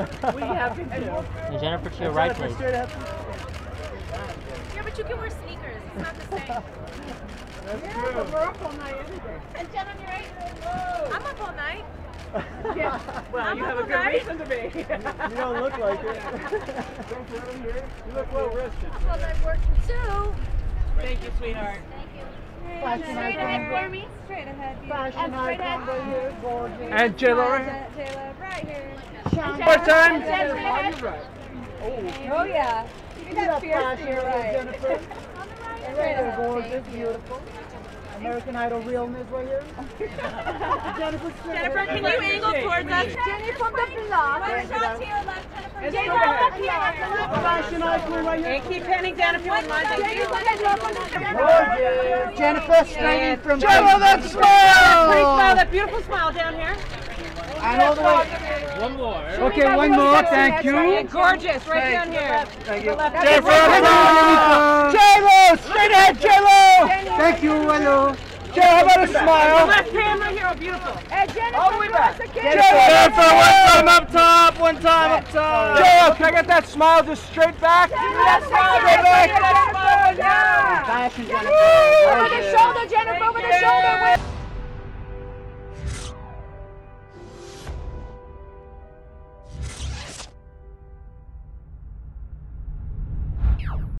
And Jennifer to your right, please. Yeah, but you can wear sneakers. It's not the same. That's yeah, true. but we're up all night anyway. And Jen on your right? Whoa. I'm up all night. yeah. Well, I'm you have a good night. reason to be. you don't look like it. you look well rested. I'm all night working too. Thank you, sweetheart. Thank you. Fashion straight ahead for me. Straight ahead. Fashion and straight icon ahead. right here, gorgeous. And J-Lo right here. J-Lo right here. More time. And Jen straight ahead. Oh yeah. You got fashion you're right. right. Jennifer. Straight Right here, ahead. gorgeous, beautiful. American Idol realness right here. Jennifer, Jennifer, can you angle towards us? Jenny from the block. One shot to your left, Jennifer. Jenny, up here, left, left. Fashion icon right here. And keep panning down if you wouldn't mind. Thank you. Gorgeous. Jennifer, straight in from J-Lo, that Pretty smile! Pretty smile, that beautiful smile down here. And all the way. One more. Okay, one more, thank you. And gorgeous, right down here. Thank you. Jennifer, J-Lo, straight ahead, J-Lo. Thank you, hello. J, how about a smile? Left hand right here, oh beautiful. And Jennifer, All the way back. Jennifer, one time up top, one time up top. J-Lo, can I get that smile just straight back? That smile, Straight back. That smile, yeah. Fashion, Jennifer.